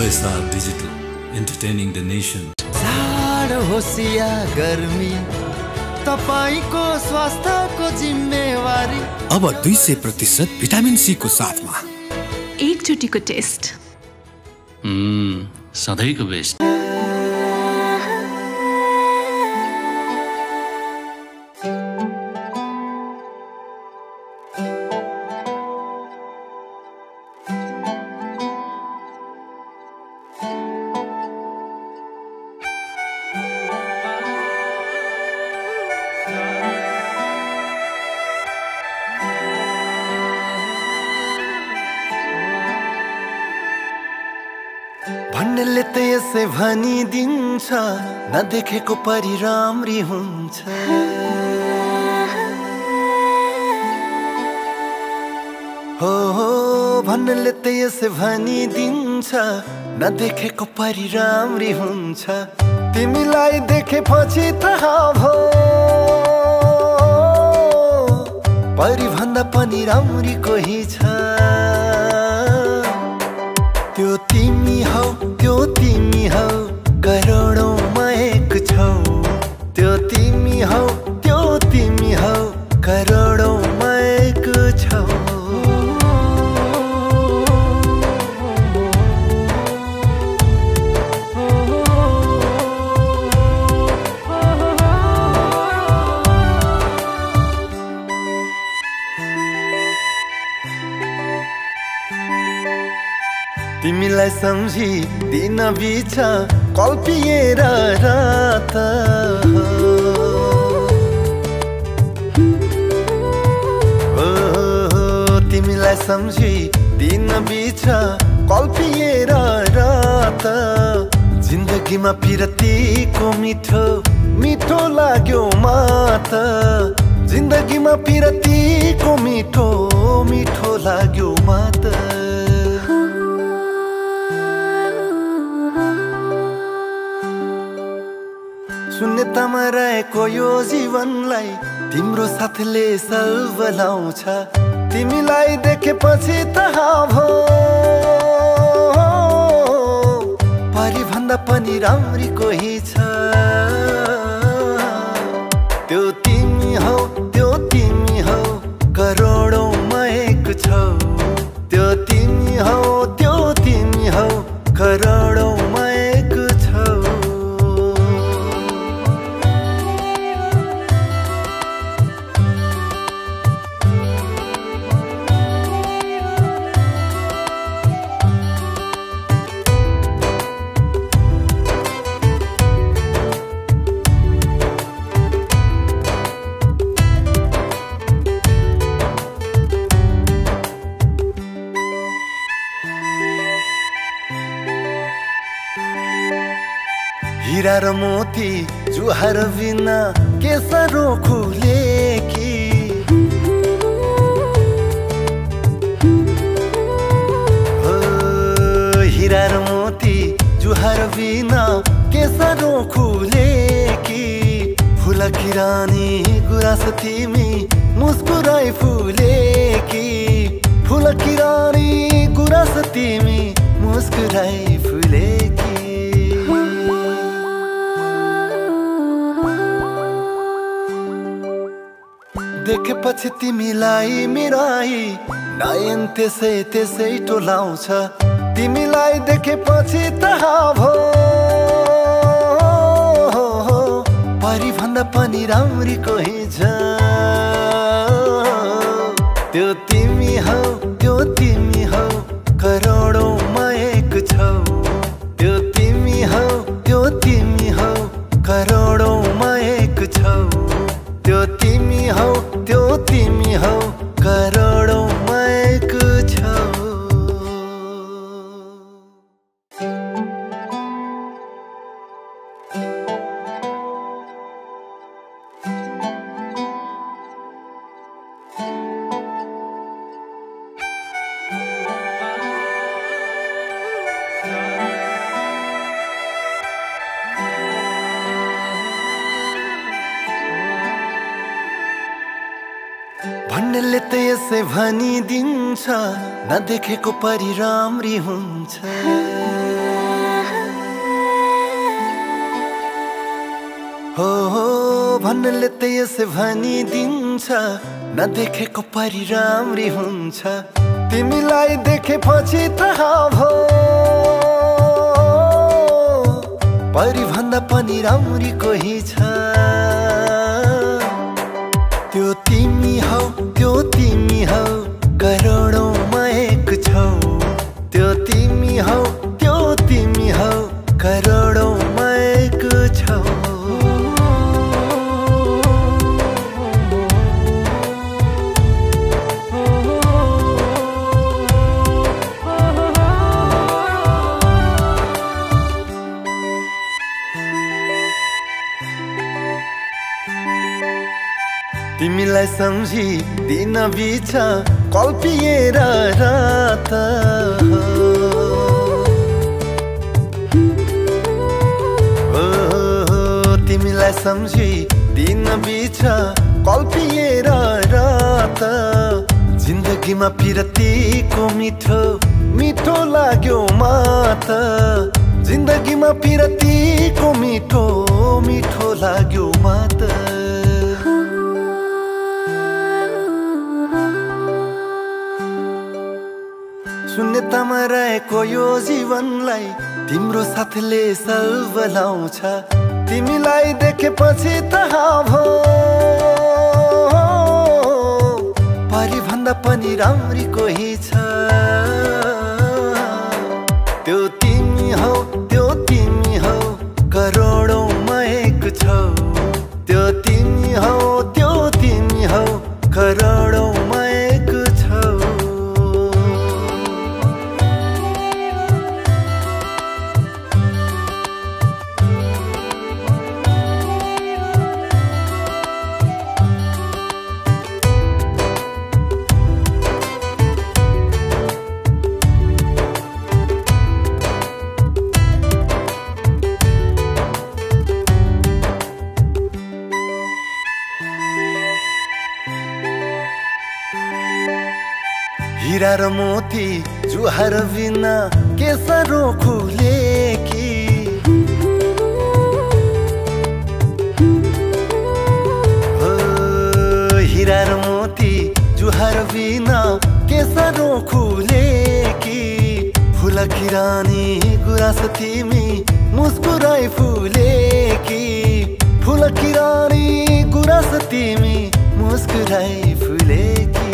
OSR Digital, entertaining the nation. गर्मी तपाईँको स्वास्थ्यको जिम्मेवारी। अब दुई सय प्रतिशत भिटामिन सी को साथमा। एकचोटिको टेस्ट। सधैँको बेस्ट। भनिदिन्छ नदेखेको परि राम्री हुन्छ। हो हो भन्नेले त यसै भनिदिन्छ नदेखेको परि राम्री हुन्छ। तिमीलाई देखेपछि थाहा भो परि भन्दा पनि राम्री कोही छ। त्यो तिमी हौ त्यो तिमी हौ त्यो तिमी हौ करोडौँमा एक छौ। तिमीलाई सम्झी दिन बिच कल्पिएर रात तिमीलाई सम्झी दिन बिच कल्पिएर रात। जिन्दगीमा पिरतीको मिठो मिठो लाग्यो मात। जिन्दगीमा पिरतीको मिठो मिठो लाग्यो मात। शून्यतामा रहेको यो जीवनलाई तिम्रो साथले सल्बलाउँछ तिमीलाई देखेपछि थाहा भो परि भन्दा पनि राम्री कोही छ त्यो तिमी हौ त्यो तिमी हौ करोडौँमा एक छौ। त्यो तिमी हौ हिरा र मोती जुहार बिना केसरो खुलेकी हो, हिरा र मोती जुहार बिना केसरो खुलेकी फुल किरानी गुराँस तिमी मुस्कुराई फुलेकी फुल किरानी गुराँस तिमी मुस्कुराई फुलेकी देखेपछि तिमीलाई मिराई नयन त्यसै त्यसै टोलाउँछ। तिमीलाई देखेपछि थाहा भो परि भन्दा पनि राम्री कोही छ त्यो तिमी हौ त्यो तिमी हौ करोडौँमा एक छौ। त्यो तिमी हौ त्यो तिमी हौ करोडौँमा एक छौ। त्यो तिमी हौ हौ करोडौँमा भन्नेले त यसै भनिदिन्छ। नदेखेको परि राम्री हुन्छ। हो हो भन्नेले त यसै भनिदिन्छ। नदेखेको परि राम्री हुन्छ। तिमीलाई देखेपछि थाहा भयो परिभन्दा पनि राम्री कोही छ तिमीलाई सम्झी दिन बिच कल्पिएर रात। तिमीलाई सम्झी दिन बिच कल्पिएर रात। जिन्दगीमा पिरतीको मिठो मिठो लाग्यो मात। जिन्दगीमा पिरतीको मिठो मिठो लाग्यो मात। शून्यतामा रहेको यो जीवनलाई तिम्रो साथले सल्बलाउँछ तिमीलाई देखेपछि थाहा भो परि भन्दा पनि राम्री कोही छ। त्यो तिमी हौ त्यो तिमी हौ करोडौँमा एक छौ। त्यो तिमी हौ त्यो तिमी हौ करोडौँमा हिरा र मोती जुहार बिना केसरो खुले कि? हिरा र मोती जुहार बिना केसरो खुले कि? फुल किरानी गुरास तिमी मुस्कुराई फुले कि? फुल किरानी गुरास तिमी मुस्कुराई फुले कि?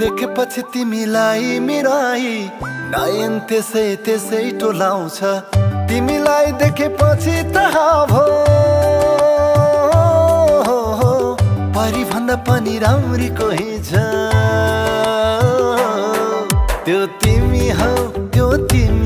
देखेपछि तिमीलाई मिराई नयन त्यसै त्यसै टोलाउँछ। तिमीलाई देखेपछि थाहा भो परि भन्दा पनि राम्री कोही छ त्यो तिमी हौ त्यो तिमी